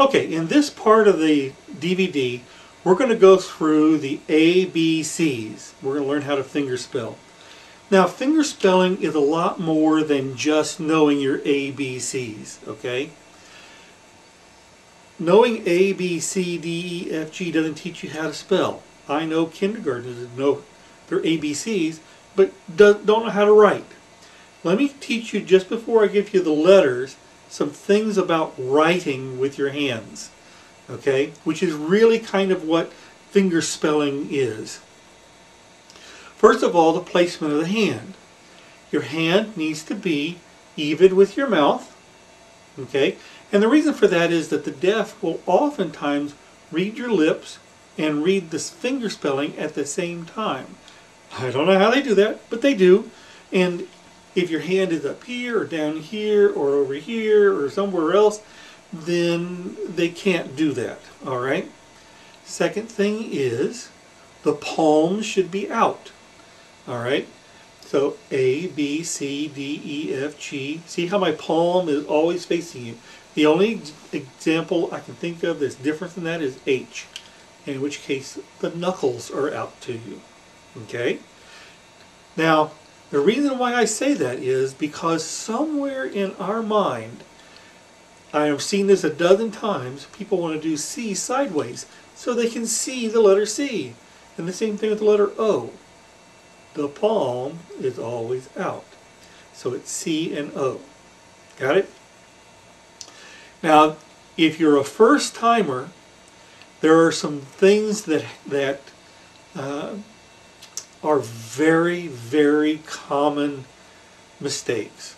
Okay, in this part of the DVD, we're going to go through the ABCs. We're going to learn how to finger spell. Now, finger spelling is a lot more than just knowing your ABCs, okay? Knowing A, B, C, D, E, F, G doesn't teach you how to spell. I know kindergartners know their ABCs, but don't know how to write. Let me teach you, just before I give you the letters, some things about writing with your hands, okay? Which is really kind of what finger spelling is. First of all, the placement of the hand. Your hand needs to be even with your mouth, okay? And the reason for that is that the deaf will oftentimes read your lips and read the finger spelling at the same time. I don't know how they do that, but they do. And if your hand is up here or down here or over here or somewhere else, then they can't do that, all right? Second thing is the palm should be out, all right? So A, B, C, D, E, F, G. See how my palm is always facing you. The only example I can think of that's different than that is H, in which case the knuckles are out to you. Okay? Now, the reason why I say that is because somewhere in our mind, I have seen this a dozen times, people want to do C sideways so they can see the letter C. And the same thing with the letter O. The palm is always out. So it's C and O. Got it? Now, if you're a first timer, there are some things that, that uh, are very, very common mistakes.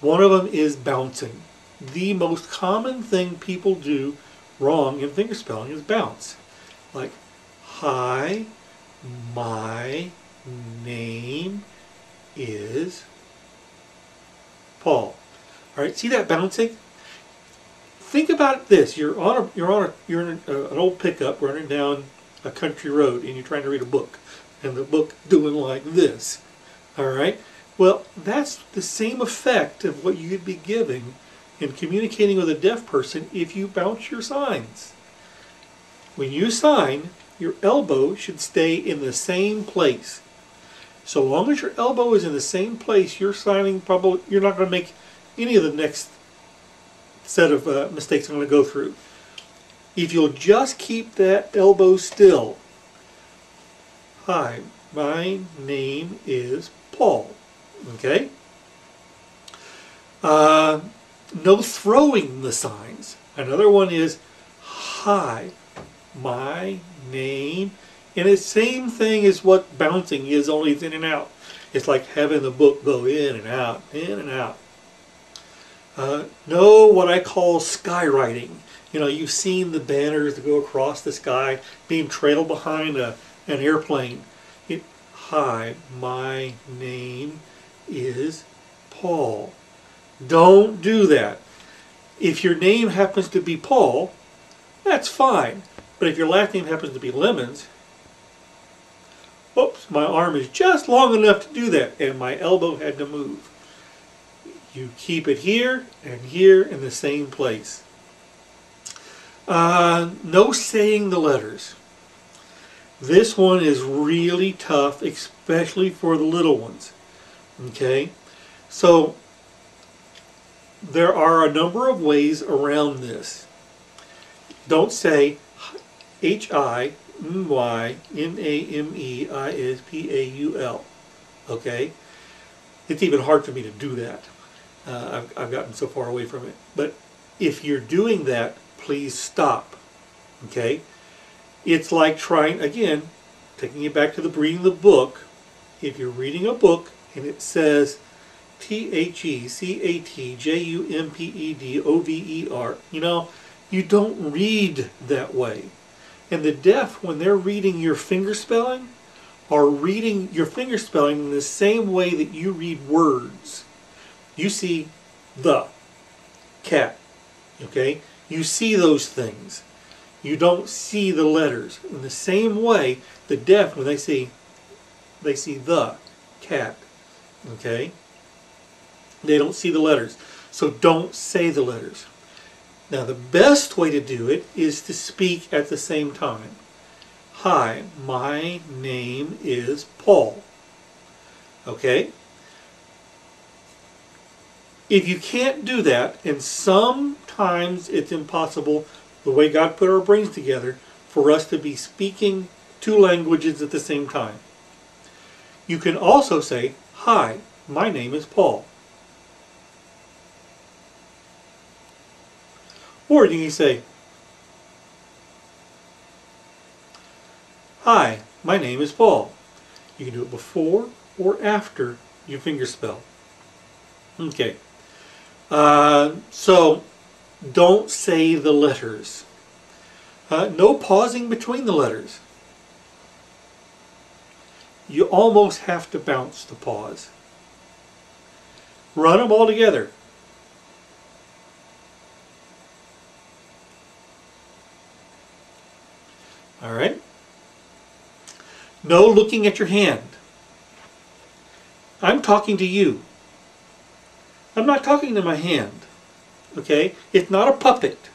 One of them is bouncing. The most common thing people do wrong in fingerspelling is bounce. Like, hi, my name is Paul. All right, see that bouncing? Think about this. You're on a, you're on a, you're in a, uh, an old pickup running down a country road and you're trying to read a book and the book doing like this. All right? Well, that's the same effect of what you'd be giving in communicating with a deaf person if you bounce your signs. When you sign, your elbow should stay in the same place. So long as your elbow is in the same place, you're signing probably you're not going to make any of the next set of uh, mistakes I'm going to go through. If you'll just keep that elbow still, Hi, my name is Paul. Okay? Uh, no throwing the signs. Another one is Hi, my name. And it's the same thing as what bouncing is, only it's in and out. It's like having the book go in and out, in and out. Uh, no what I call skywriting. You know, you've seen the banners that go across the sky being trailed behind a an airplane. It, Hi, my name is Paul. Don't do that. If your name happens to be Paul, that's fine. But if your last name happens to be Lemmons, oops, my arm is just long enough to do that, and my elbow had to move. You keep it here and here in the same place. Uh, no saying the letters. This one is really tough, especially for the little ones. Okay, so there are a number of ways around this. Don't say H-I-M-Y-N-A-M-E-I-S-P-A-U-L. Okay? It's even hard for me to do that. Uh, I've, I've gotten so far away from it. But if you're doing that, please stop. Okay? It's like trying, again, taking it back to the reading the book. If you're reading a book and it says T-H-E-C-A-T-J-U-M-P-E-D-O-V-E-R, you know, you don't read that way. And the deaf, when they're reading your finger spelling, are reading your finger spelling in the same way that you read words. You see the cat, okay? You see those things you don't see the letters. In the same way, the deaf, when they see, they see the cat, okay? They don't see the letters. So don't say the letters. Now the best way to do it is to speak at the same time. Hi, my name is Paul. Okay? If you can't do that, and sometimes it's impossible, the way God put our brains together, for us to be speaking two languages at the same time. You can also say, Hi, my name is Paul. Or you can say, Hi, my name is Paul. You can do it before or after you fingerspell. Okay. Uh, so, don't say the letters. Uh, no pausing between the letters. You almost have to bounce the pause. Run them all together. All right? No looking at your hand. I'm talking to you. I'm not talking to my hand. Okay? It's not a puppet.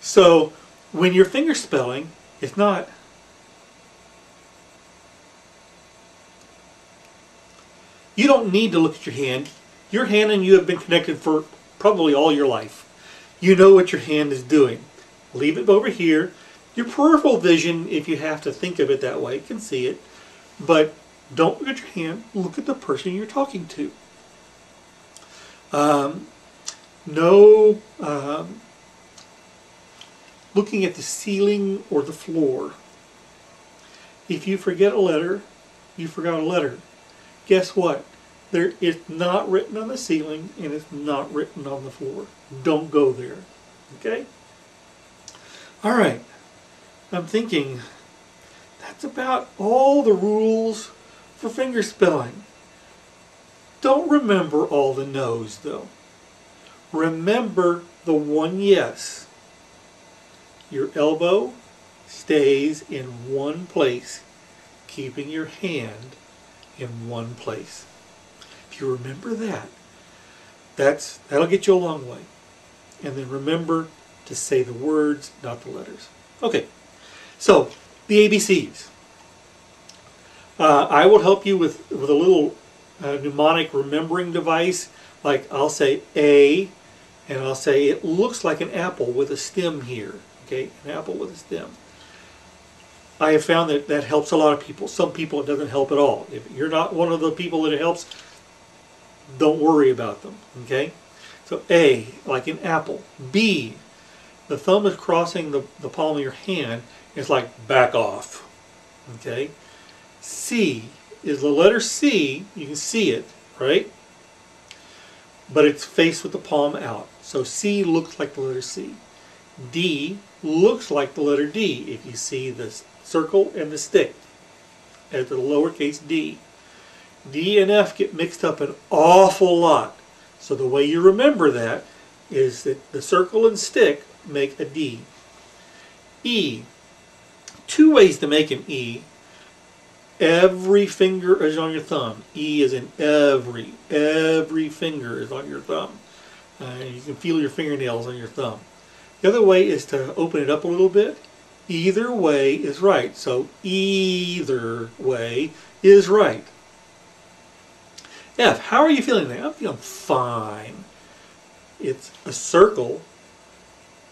So when you're finger spelling, it's not You don't need to look at your hand. Your hand and you have been connected for probably all your life. You know what your hand is doing. Leave it over here. Your peripheral vision, if you have to think of it that way, can see it. But don't look at your hand. Look at the person you're talking to. Um, no um, looking at the ceiling or the floor. If you forget a letter, you forgot a letter. Guess what? There, it's not written on the ceiling and it's not written on the floor. Don't go there. Okay? All right. I'm thinking that's about all the rules for finger spelling. Don't remember all the no's though. Remember the one yes. Your elbow stays in one place, keeping your hand in one place. If you remember that, that's that'll get you a long way. And then remember to say the words, not the letters. Okay, so the ABCs. Uh, I will help you with, with a little uh, mnemonic remembering device. Like I'll say A, and I'll say it looks like an apple with a stem here. Okay, an apple with a stem. I have found that that helps a lot of people. Some people it doesn't help at all. If you're not one of the people that it helps, don't worry about them. Okay? So A, like an apple. B, the thumb is crossing the, the palm of your hand. It's like back off. Okay? C is the letter C. You can see it, right? But it's faced with the palm out. So C looks like the letter C. D looks like the letter D if you see the circle and the stick as the lowercase d. D and F get mixed up an awful lot. So the way you remember that is that the circle and stick make a D. E. Two ways to make an E. Every finger is on your thumb. E is in every. Every finger is on your thumb. Uh, you can feel your fingernails on your thumb. The other way is to open it up a little bit. Either way is right. So either way is right. F, how are you feeling today? I'm feeling fine. It's a circle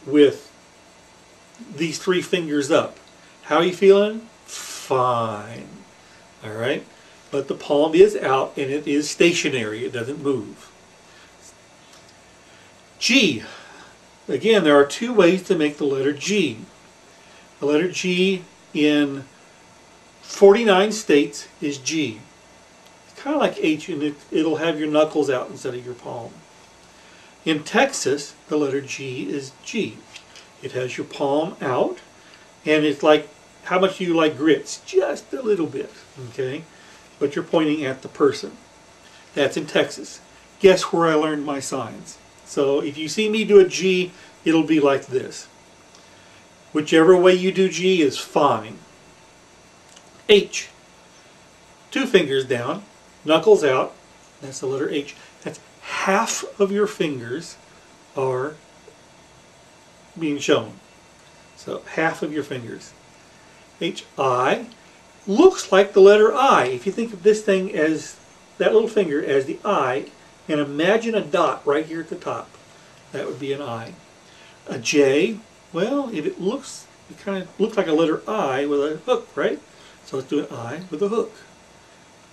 with these three fingers up. How are you feeling? Fine. All right? But the palm is out and it is stationary. It doesn't move. G. Again, there are two ways to make the letter G. The letter G in 49 states is G It's kind of like H, and it, it'll have your knuckles out instead of your palm. In Texas, the letter G is G. It has your palm out, and it's like, how much do you like grits? Just a little bit, okay? But you're pointing at the person. That's in Texas. Guess where I learned my signs? So if you see me do a G, it'll be like this. Whichever way you do G is fine. H. Two fingers down, knuckles out, that's the letter H. That's half of your fingers are being shown. So half of your fingers. H-I looks like the letter I. If you think of this thing as that little finger as the I and imagine a dot right here at the top, that would be an I. A J, well, if it looks, it kind of looks like a letter I with a hook, right? So let's do an I with a hook.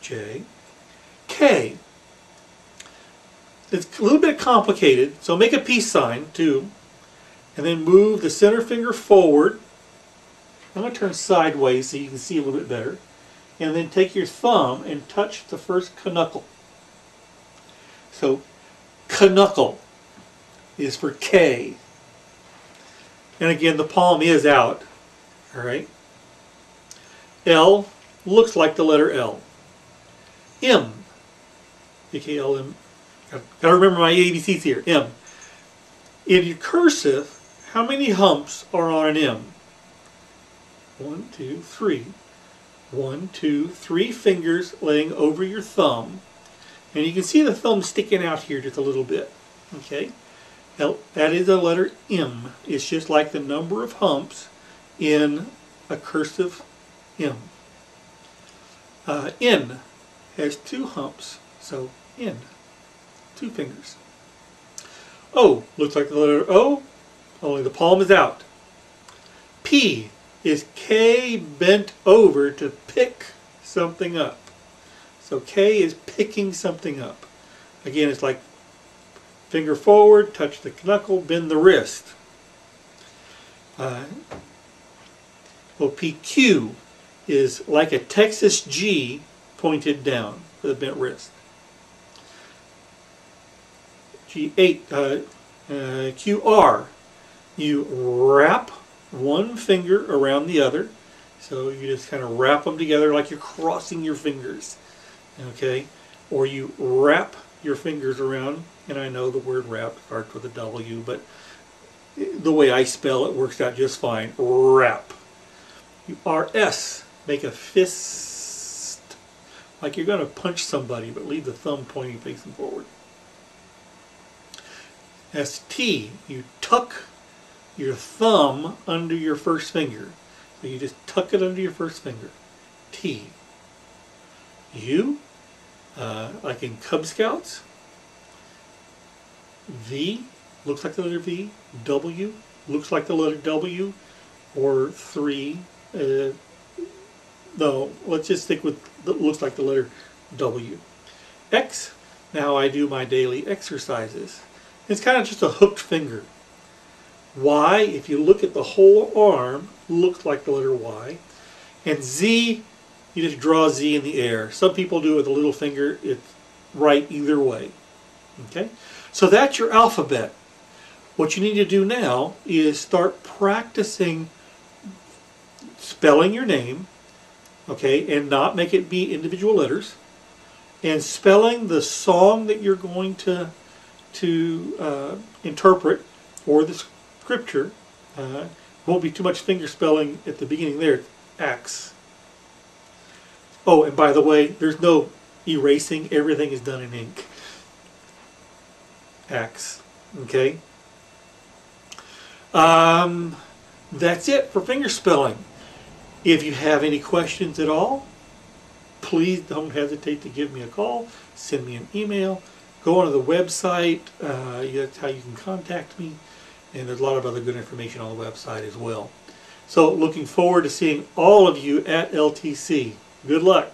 J. K. It's a little bit complicated, so make a peace sign too, and then move the center finger forward. I'm going to turn sideways so you can see a little bit better. And then take your thumb and touch the first knuckle. So, knuckle is for K. And again, the palm is out. All right. L looks like the letter L. M. A-K-L-M. Gotta remember my ABCs here. M. In your cursive, how many humps are on an M? One, two, three. One, two, three fingers laying over your thumb. And you can see the thumb sticking out here just a little bit. Okay? Now, that is the letter M. It's just like the number of humps in a cursive M. Uh, N has two humps, so N. Two fingers. O looks like the letter O, only the palm is out. P is K bent over to pick something up. So K is picking something up. Again, it's like finger forward, touch the knuckle, bend the wrist. Uh, well, PQ is like a Texas G pointed down with a bent wrist. G8, uh, uh, QR, you wrap one finger around the other. So you just kind of wrap them together like you're crossing your fingers. Okay? Or you wrap your fingers around, and I know the word wrap starts with a W, but the way I spell it works out just fine. Wrap. You RS, make a fist, like you're going to punch somebody, but leave the thumb pointing facing forward. ST, you tuck your thumb under your first finger. So you just tuck it under your first finger. T. U, uh, like in Cub Scouts. V, looks like the letter V. W, looks like the letter W. Or 3, uh, no, let's just stick with, looks like the letter W. X, now I do my daily exercises. It's kind of just a hooked finger. Y, if you look at the whole arm, looks like the letter Y. And Z, you just draw Z in the air. Some people do it with a little finger. It's right either way. Okay? So that's your alphabet. What you need to do now is start practicing spelling your name, okay, and not make it be individual letters, and spelling the song that you're going to to uh, interpret or the scripture. Uh, won't be too much finger spelling at the beginning there. Acts. Oh, and by the way, there's no erasing. Everything is done in ink. Acts. Okay. Um, that's it for finger spelling. If you have any questions at all, please don't hesitate to give me a call, send me an email, go onto the website. Uh, that's how you can contact me. And there's a lot of other good information on the website as well. So looking forward to seeing all of you at LTC. Good luck.